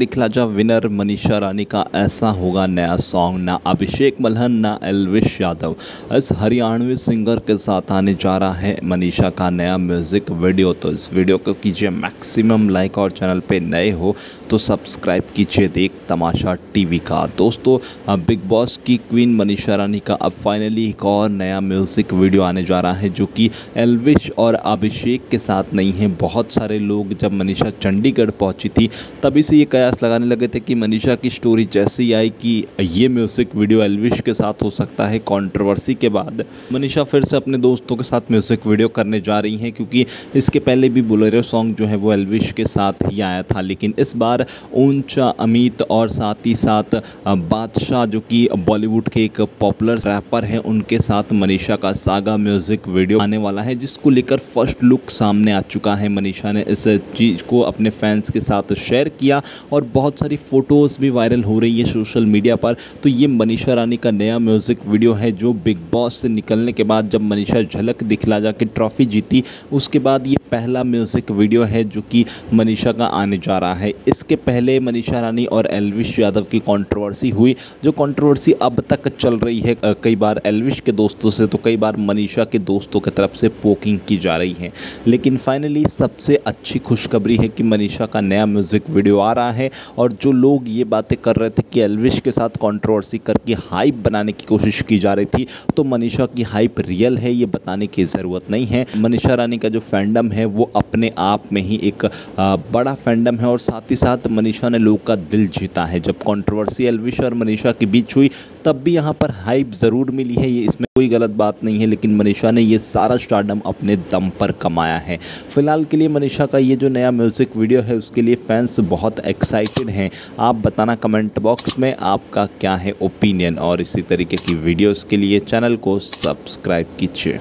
दिखलाजा winner Manisha Rani का ऐसा होगा नया सॉन्ग ना अभिषेक मल्हन, ना एलविश यादव। इस हरियाणवी सिंगर के साथ आने जा रहा है मनीषा का नया म्यूज़िक वीडियो तो इस वीडियो को कीजिए मैक्सिमम लाइक और चैनल पे नए हो तो सब्सक्राइब कीजिए देख तमाशा टीवी का। दोस्तों बिग बॉस की क्वीन मनीषा रानी का अब फाइनली एक और नया म्यूज़िक वीडियो आने जा रहा है, जो कि एलविश और अभिषेक के साथ नहीं है। बहुत सारे लोग जब मनीषा चंडीगढ़ पहुँची थी, तभी से ये कयास लगाने लगे थे कि मनीषा की स्टोरी जैसे आई कि ये म्यूज़िक वीडियो एलविश के साथ हो सकता है कंट्रोवर्सी के बाद। मनीषा फिर से अपने दोस्तों के साथ म्यूज़िक वीडियो करने जा रही हैं क्योंकि इसके पहले भी बुलेरो सॉन्ग जो है वो एलविश के साथ ही आया था। लेकिन इस बार ऊँचा, अमित और साथ ही साथ बादशाह जो कि बॉलीवुड के एक पॉपुलर रैपर हैं, उनके साथ मनीषा का सागा म्यूज़िक वीडियो आने वाला है, जिसको लेकर फ़र्स्ट लुक सामने आ चुका है। मनीषा ने इस चीज़ को अपने फैंस के साथ शेयर किया और बहुत सारी फ़ोटोज़ भी वायरल हो रही है सोशल मीडिया पर। तो ये मनीषा रानी का नया म्यूज़िक वीडियो है जो बिग बॉस से निकलने के बाद जब मनीषा झलक दिखला जाके ट्रॉफ़ी जीती, उसके बाद ये पहला म्यूज़िक वीडियो है जो कि मनीषा का आने जा रहा है। इसके पहले मनीषा रानी और एलविश यादव की कंट्रोवर्सी हुई, जो कंट्रोवर्सी अब तक चल रही है। कई बार एलविश के दोस्तों से तो कई बार मनीषा के दोस्तों की तरफ़ से पोकिंग की जा रही है। लेकिन फाइनली सबसे अच्छी खुशखबरी है कि मनीषा का नया म्यूज़िक वीडियो आ रहा है। और जो लोग ये बातें कर रहे थे कि एलविश के साथ कंट्रोवर्सी करके हाइप बनाने की कोशिश की जा रही थी तो मनीषा की हाइप रियल है, ये बताने की ज़रूरत नहीं है। मनीषा रानी का जो फैंडम है, वो अपने आप में ही एक बड़ा फैंडम है और साथ ही साथ मनीषा ने लोग का दिल जीता है। जब कॉन्ट्रोवर्सी एलविश और मनीषा के बीच हुई, तब भी यहाँ पर हाइप ज़रूर मिली है, ये इसमें कोई गलत बात नहीं है, लेकिन मनीषा ने ये सारा स्टार्डम अपने दम पर कमाया है। फ़िलहाल के लिए मनीषा का ये जो नया म्यूज़िक वीडियो है, उसके लिए फैंस बहुत एक्साइटेड हैं, आप बताना कमेंट बॉक्स में आपका क्या है ओपिनियन और इसी तरीके की वीडियोस के लिए चैनल को सब्सक्राइब कीजिए।